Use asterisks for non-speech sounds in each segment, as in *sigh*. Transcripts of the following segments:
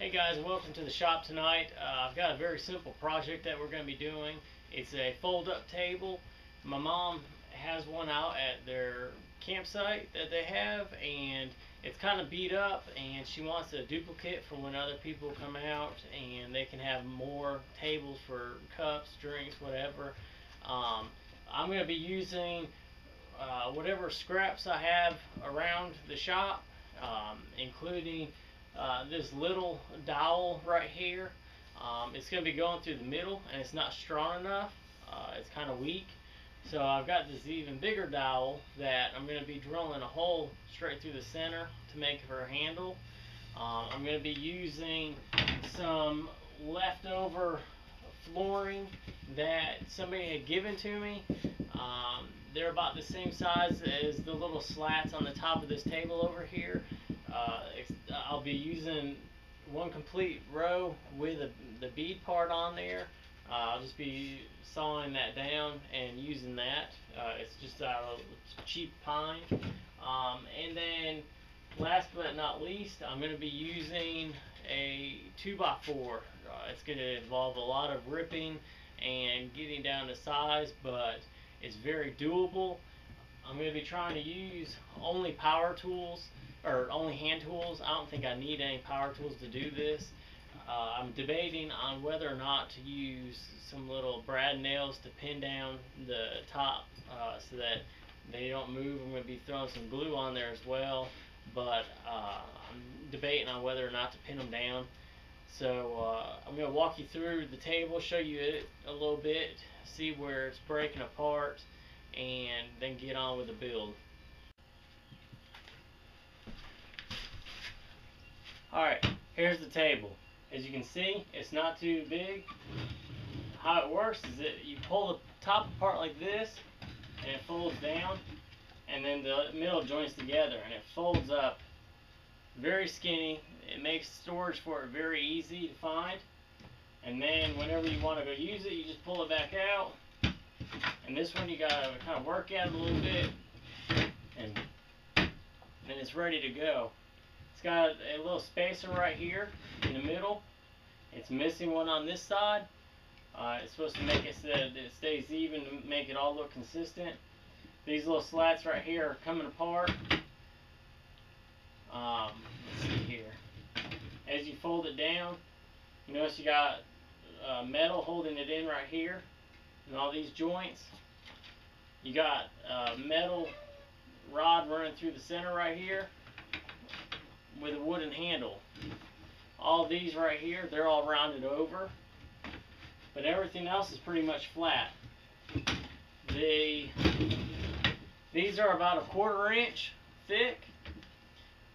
Hey guys, welcome to the shop tonight. Uh, I've got a very simple project that we're going to be doing. It's a fold-up table. My mom has one out at their campsite that they have and it's kind of beat up and she wants a duplicate for when other people come out and they can have more tables for cups, drinks, whatever. Um, I'm going to be using uh, whatever scraps I have around the shop, um, including uh, this little dowel right here. Um, it's going to be going through the middle and it's not strong enough. Uh, it's kind of weak. So I've got this even bigger dowel that I'm going to be drilling a hole straight through the center to make her handle. Um, I'm going to be using some leftover flooring that somebody had given to me. Um, they're about the same size as the little slats on the top of this table over here. Uh, I'll be using one complete row with a, the bead part on there. Uh, I'll just be sawing that down and using that. Uh, it's just of cheap pine. Um, and then last but not least, I'm going to be using a 2x4. Uh, it's going to involve a lot of ripping and getting down to size, but it's very doable. I'm going to be trying to use only power tools or only hand tools. I don't think I need any power tools to do this. Uh, I'm debating on whether or not to use some little brad nails to pin down the top uh, so that they don't move. I'm going to be throwing some glue on there as well, but uh, I'm debating on whether or not to pin them down. So uh, I'm going to walk you through the table, show you it a little bit, see where it's breaking apart, and then get on with the build. Alright, here's the table. As you can see, it's not too big. How it works is that you pull the top apart like this, and it folds down, and then the middle joins together, and it folds up very skinny. It makes storage for it very easy to find. And then whenever you want to go use it, you just pull it back out. And this one you gotta kind of work at it a little bit, and then it's ready to go. It's got a little spacer right here in the middle. It's missing one on this side. Uh, it's supposed to make it so that it stays even to make it all look consistent. These little slats right here are coming apart. Um, let's see here. As you fold it down, you notice you got uh, metal holding it in right here and all these joints. You got uh, metal rod running through the center right here with a wooden handle. All these right here, they're all rounded over, but everything else is pretty much flat. The, these are about a quarter inch thick.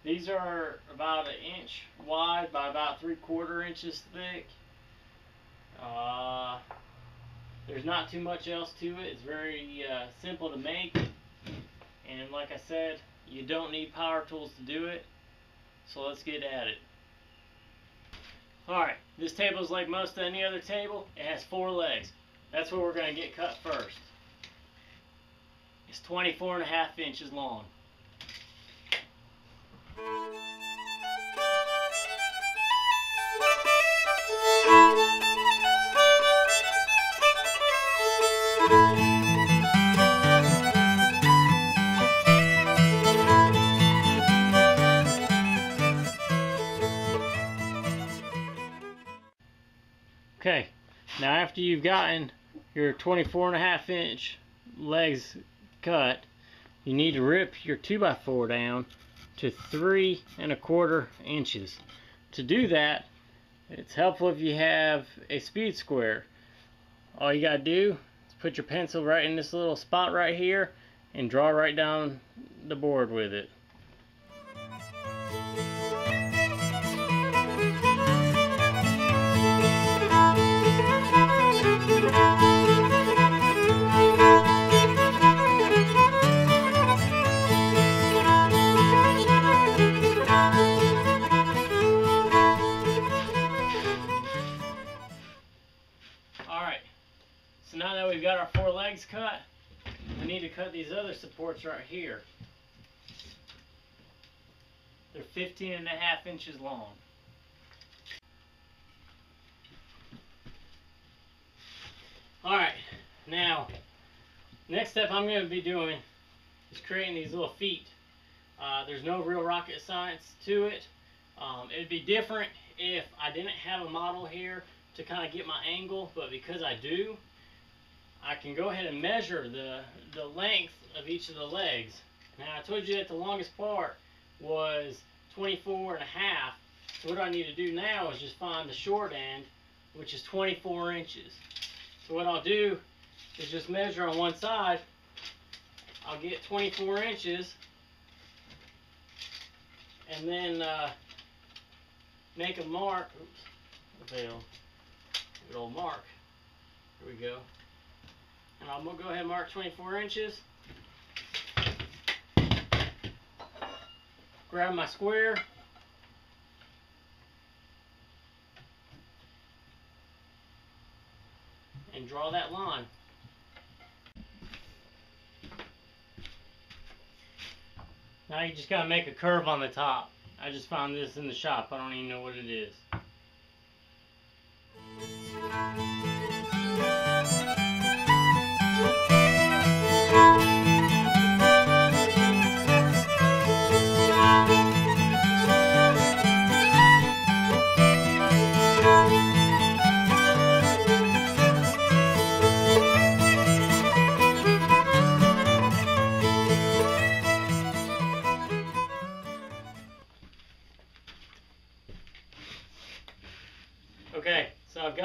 These are about an inch wide by about three quarter inches thick. Uh, there's not too much else to it. It's very uh, simple to make. And like I said, you don't need power tools to do it. So let's get at it. Alright, this table is like most of any other table. It has four legs. That's where we're going to get cut first. It's 24 and a half inches long. After you've gotten your 24 and a half inch legs cut, you need to rip your 2x4 down to three and a quarter inches. To do that, it's helpful if you have a speed square. All you gotta do is put your pencil right in this little spot right here and draw right down the board with it. Cut, we need to cut these other supports right here. They're 15 and a half inches long. Alright, now, next step I'm going to be doing is creating these little feet. Uh, there's no real rocket science to it. Um, it'd be different if I didn't have a model here to kind of get my angle, but because I do, I can go ahead and measure the, the length of each of the legs. Now I told you that the longest part was 24 and a half. So what I need to do now is just find the short end, which is 24 inches. So what I'll do is just measure on one side. I'll get 24 inches and then uh, make a mark. Oops, fail. Good old mark. Here we go. And I'm gonna go ahead and mark 24 inches. Grab my square. And draw that line. Now you just gotta make a curve on the top. I just found this in the shop. I don't even know what it is.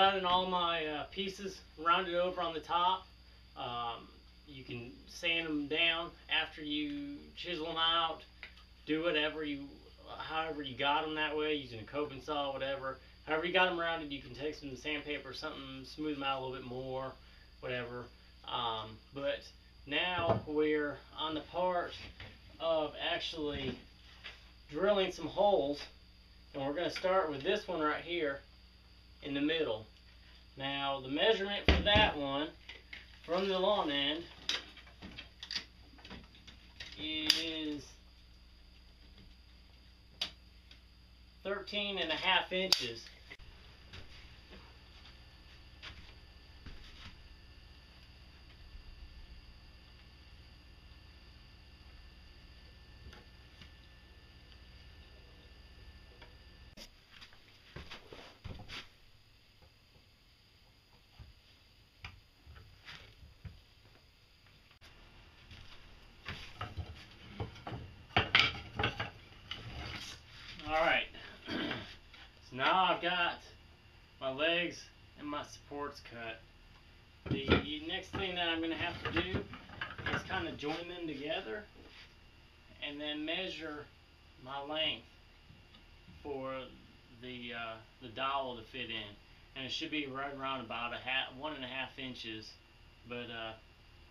Gotten all my uh, pieces rounded over on the top. Um, you can sand them down after you chisel them out. Do whatever you, however you got them that way, using a coping saw, whatever. However you got them rounded, you can take some sandpaper or something, smooth them out a little bit more, whatever. Um, but now we're on the part of actually drilling some holes. And we're going to start with this one right here in the middle. Now the measurement for that one from the lawn end is 13 and a half inches. Alright, so now I've got my legs and my supports cut. The next thing that I'm going to have to do is kind of join them together and then measure my length for the uh, the dowel to fit in. And it should be right around about a half, one and a half inches. But uh,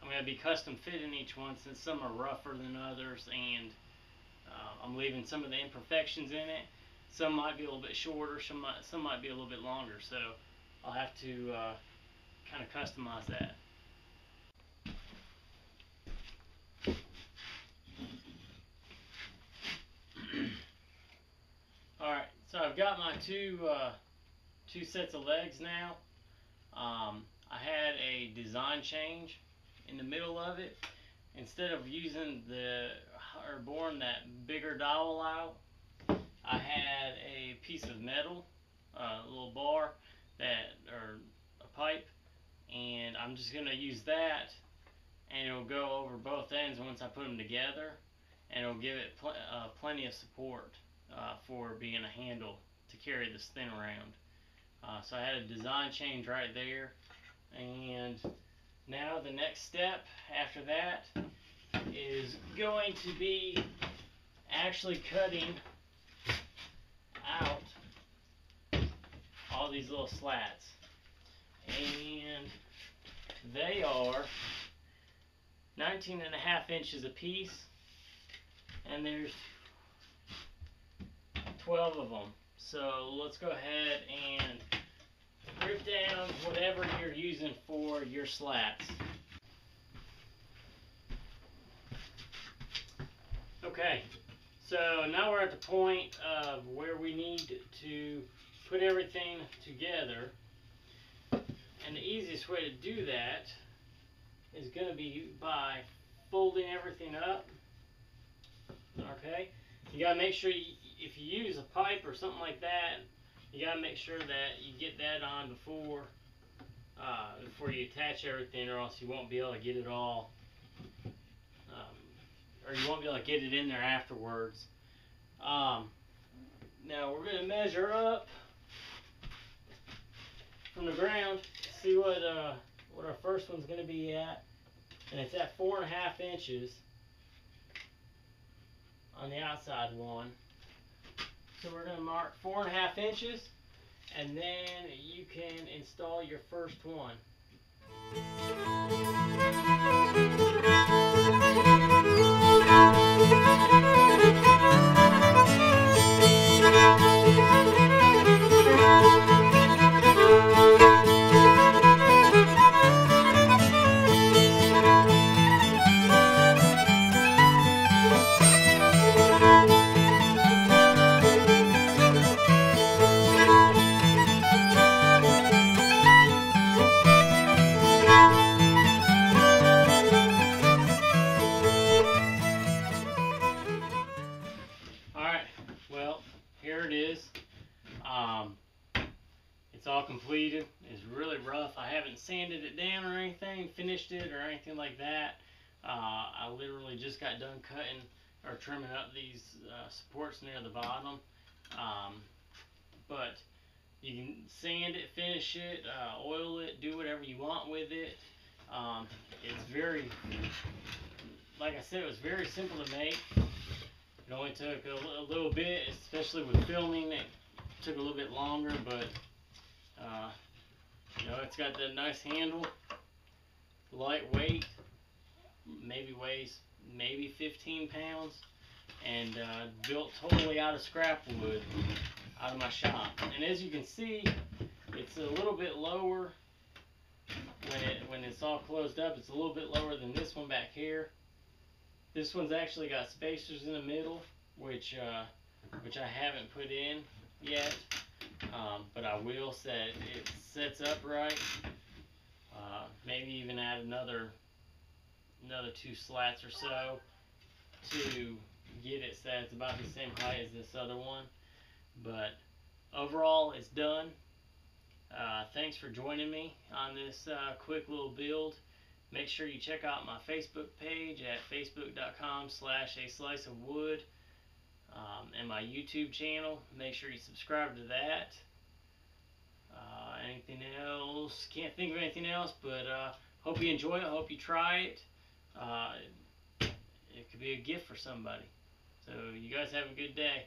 I'm going to be custom fitting each one since some are rougher than others and uh, I'm leaving some of the imperfections in it. Some might be a little bit shorter, some might, some might be a little bit longer. So I'll have to uh, kind of customize that. *clears throat* Alright, so I've got my two uh, two sets of legs now. Um, I had a design change in the middle of it. Instead of using the or boring that bigger dowel out, I had a piece of metal, uh, a little bar that or a pipe, and I'm just gonna use that, and it'll go over both ends once I put them together, and it'll give it pl uh, plenty of support uh, for being a handle to carry this thing around. Uh, so I had a design change right there, and now the next step after that is going to be actually cutting out all these little slats. And they are 19 and a half inches a piece. And there's 12 of them. So let's go ahead and rip down whatever you're using for your slats. Okay, so now we're at the point of where we need to put everything together. and the easiest way to do that is going to be by folding everything up. Okay, you got to make sure you, if you use a pipe or something like that, you got to make sure that you get that on before uh, before you attach everything, or else you won't be able to get it all, you won't be able to get it in there afterwards. Um, now we're going to measure up from the ground, see what uh, what our first one's going to be at, and it's at four and a half inches on the outside one. So we're going to mark four and a half inches, and then you can install your first one. Finished it or anything like that. Uh, I literally just got done cutting or trimming up these uh, supports near the bottom. Um, but you can sand it, finish it, uh, oil it, do whatever you want with it. Um, it's very, like I said, it was very simple to make. It only took a, a little bit, especially with filming. It took a little bit longer, but uh, you know, it's got that nice handle, lightweight, maybe weighs maybe 15 pounds, and uh, built totally out of scrap wood out of my shop. And as you can see, it's a little bit lower when it when it's all closed up. It's a little bit lower than this one back here. This one's actually got spacers in the middle, which uh, which I haven't put in yet, um, but I will set it sets up right. Uh, maybe even add another another two slats or so to get it set. It's about the same height as this other one, but overall it's done. Uh, thanks for joining me on this uh, quick little build. Make sure you check out my Facebook page at facebook.com slash a slice of wood um, and my YouTube channel. Make sure you subscribe to that. Anything else? Can't think of anything else, but uh, hope you enjoy it. Hope you try it. Uh, it could be a gift for somebody. So you guys have a good day.